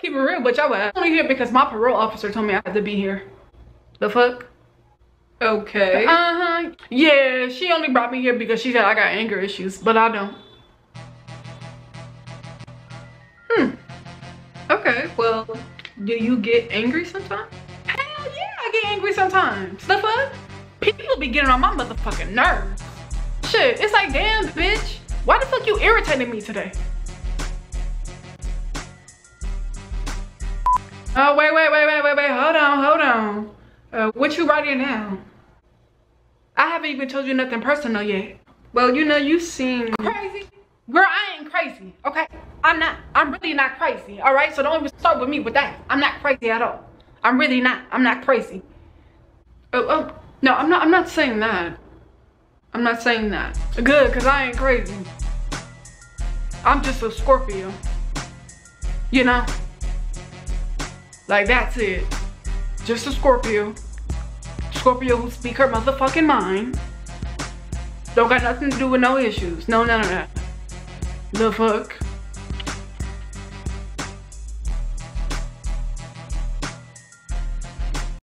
Keep it real, but y'all I'm only here because my parole officer told me I had to be here. The fuck? Okay. Uh-huh. Yeah, she only brought me here because she said I got anger issues, but I don't. Hmm. Okay, well, do you get angry sometimes? Hell yeah, I get angry sometimes. The fuck? People be getting on my motherfucking nerves. Shit, it's like, damn, bitch. Why the fuck you irritating me today? Oh, wait, wait, wait, wait, wait, wait. Hold on, hold on. Uh, what you writing down? I haven't even told you nothing personal yet. Well, you know, you seem crazy. Girl, I ain't crazy, okay? I'm not. I'm really not crazy, all right? So don't even start with me with that. I'm not crazy at all. I'm really not. I'm not crazy. Oh, oh no, I'm not. I'm not saying that. I'm not saying that. Good, because I ain't crazy. I'm just a Scorpio. You know? Like, that's it. Just a Scorpio. Scorpio who speak her motherfucking mind. Don't got nothing to do with no issues. No, no, no, no. The fuck?